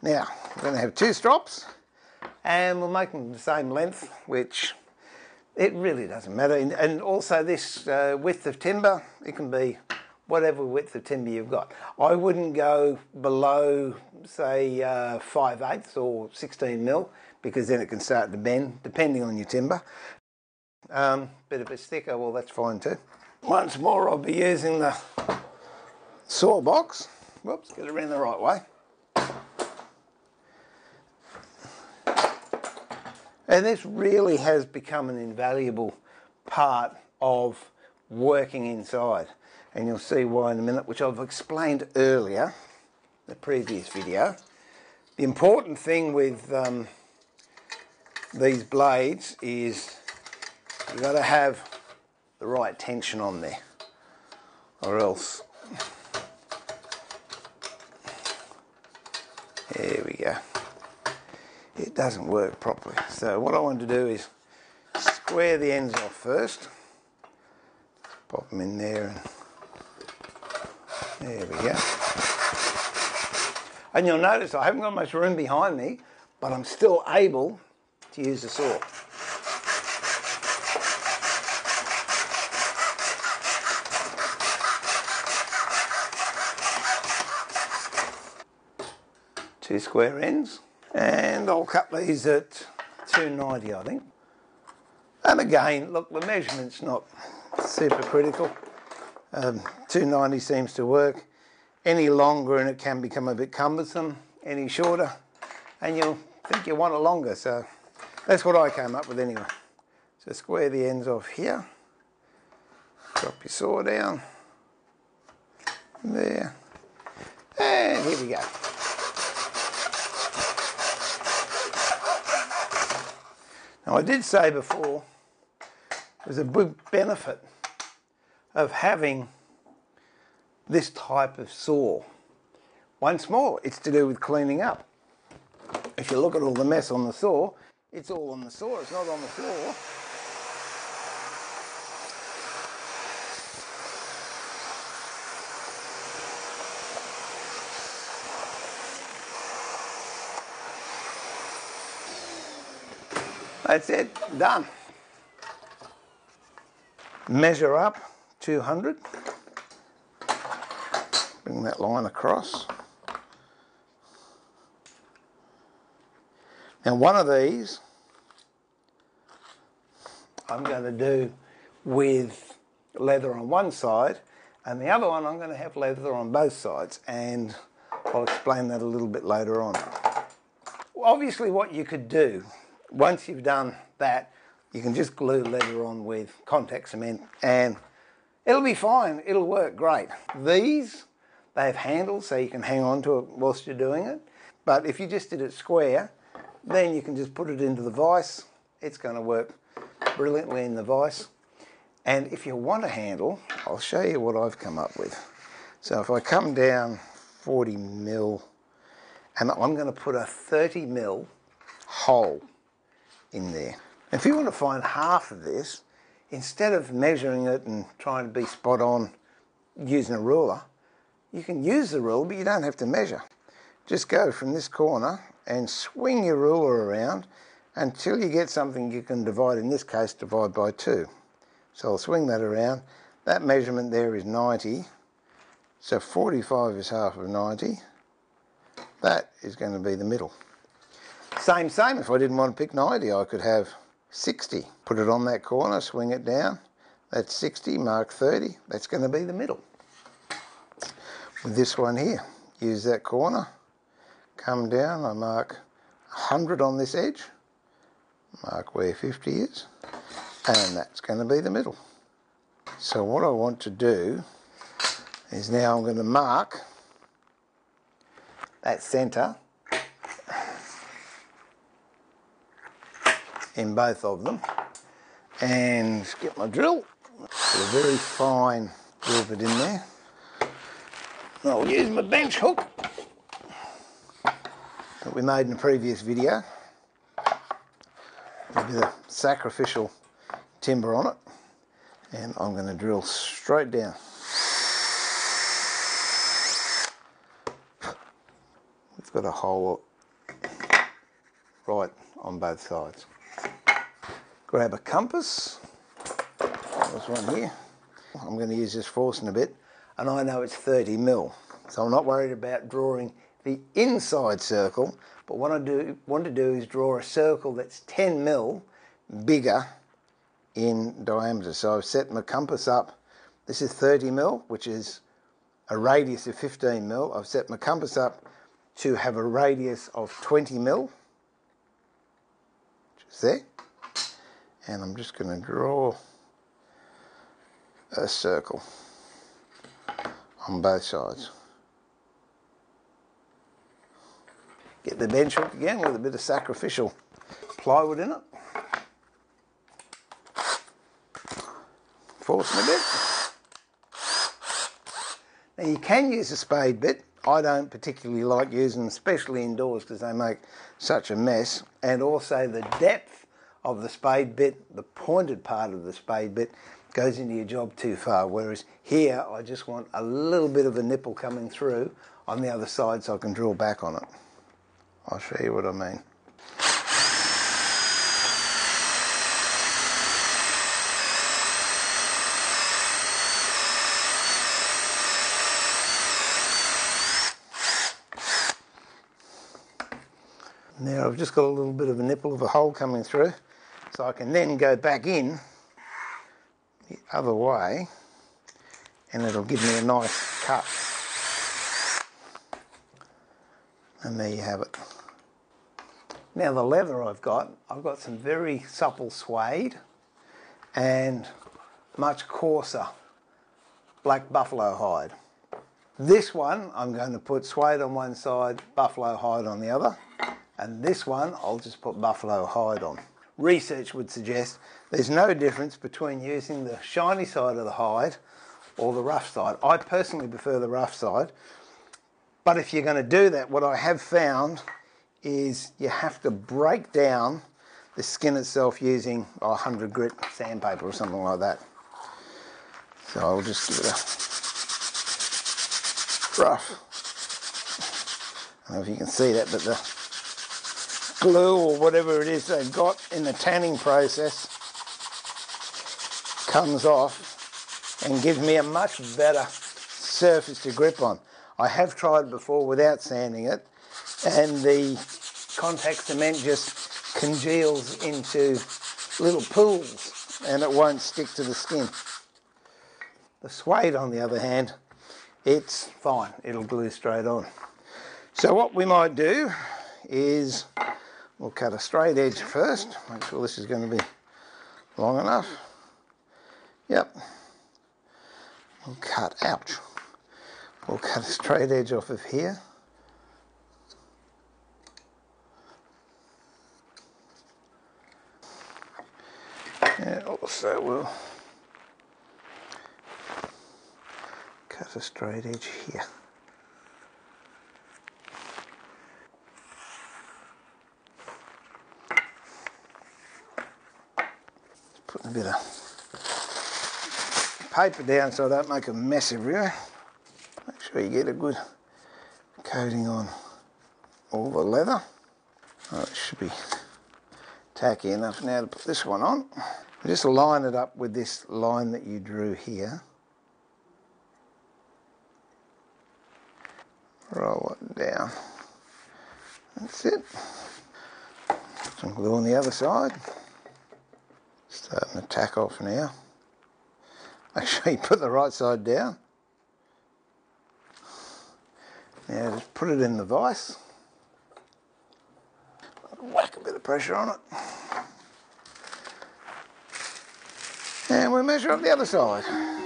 Now, we're going to have two strops and we'll make them the same length, which it really doesn't matter. And also this uh, width of timber, it can be whatever width of timber you've got. I wouldn't go below, say, uh, 5 eighths or 16 mil because then it can start to bend depending on your timber. Um, bit of a sticker, well that's fine too. Once more I'll be using the saw box. Whoops, get it around the right way. And this really has become an invaluable part of working inside. And you'll see why in a minute, which I've explained earlier, the previous video. The important thing with um, these blades is you've got to have the right tension on there or else there we go it doesn't work properly. So what I want to do is square the ends off first. Pop them in there and there we go. And you'll notice I haven't got much room behind me, but I'm still able to use the saw. Two square ends and I'll cut these at 290 I think. And again look the measurement's not super critical. Um, 290 seems to work. Any longer and it can become a bit cumbersome any shorter. And you'll think you want it longer so that's what I came up with anyway. So square the ends off here. Drop your saw down. There. And here we go Now, I did say before there's a big benefit of having this type of saw. Once more, it's to do with cleaning up. If you look at all the mess on the saw, it's all on the saw, it's not on the floor. That's it, done. Measure up 200. Bring that line across. Now one of these I'm going to do with leather on one side and the other one I'm going to have leather on both sides and I'll explain that a little bit later on. Obviously what you could do once you've done that, you can just glue leather on with contact cement and it'll be fine. It'll work great. These, they have handles so you can hang on to it whilst you're doing it. But if you just did it square, then you can just put it into the vise. It's going to work brilliantly in the vise. And if you want a handle, I'll show you what I've come up with. So if I come down 40 mil, and I'm going to put a 30 mil hole in there. If you want to find half of this, instead of measuring it and trying to be spot on using a ruler, you can use the ruler, but you don't have to measure. Just go from this corner and swing your ruler around until you get something you can divide, in this case, divide by two. So I'll swing that around. That measurement there is 90. So 45 is half of 90. That is going to be the middle. Same, same. If I didn't want to pick 90, I could have 60. Put it on that corner, swing it down. That's 60, mark 30. That's going to be the middle. With this one here, use that corner, come down, I mark 100 on this edge, mark where 50 is, and that's going to be the middle. So what I want to do is now I'm going to mark that centre in both of them and get my drill. Put a very fine bit in there. I'll use my bench hook that we made in the previous video. A bit of sacrificial timber on it and I'm going to drill straight down. We've got a hole right on both sides. Grab a compass. There's one here. I'm going to use this Forstner bit, and I know it's 30 mil, so I'm not worried about drawing the inside circle. But what I do want to do is draw a circle that's 10 mil bigger in diameter. So I've set my compass up. This is 30 mil, which is a radius of 15 mil. I've set my compass up to have a radius of 20 mil, which is there. And I'm just going to draw a circle on both sides. Get the bench hook again with a bit of sacrificial plywood in it. Forstner bit. Now you can use a spade bit. I don't particularly like using them, especially indoors, because they make such a mess. And also the depth of the spade bit, the pointed part of the spade bit, goes into your job too far. Whereas here, I just want a little bit of a nipple coming through on the other side so I can drill back on it. I'll show you what I mean. Now I've just got a little bit of a nipple of a hole coming through so I can then go back in the other way and it'll give me a nice cut. And there you have it. Now the leather I've got, I've got some very supple suede and much coarser black buffalo hide. This one I'm going to put suede on one side, buffalo hide on the other and this one I'll just put buffalo hide on. Research would suggest there's no difference between using the shiny side of the hide or the rough side. I personally prefer the rough side, but if you're going to do that, what I have found is you have to break down the skin itself using 100 grit sandpaper or something like that. So I'll just give it a rough. I don't know if you can see that, but the glue or whatever it is they've got in the tanning process comes off and gives me a much better surface to grip on. I have tried before without sanding it and the contact cement just congeals into little pools and it won't stick to the skin. The suede on the other hand, it's fine, it'll glue straight on. So what we might do is We'll cut a straight edge first, make sure this is going to be long enough. Yep. We'll cut, ouch. We'll cut a straight edge off of here. And also we'll cut a straight edge here. Bit of paper down so I don't make a mess everywhere. Make sure you get a good coating on all the leather. Oh, it should be tacky enough now to put this one on. Just line it up with this line that you drew here. Roll it down. That's it. Some glue on the other side. Starting uh, to tack off now. Make sure you put the right side down. Now just put it in the vise. Whack a bit of pressure on it. And we measure up the other side.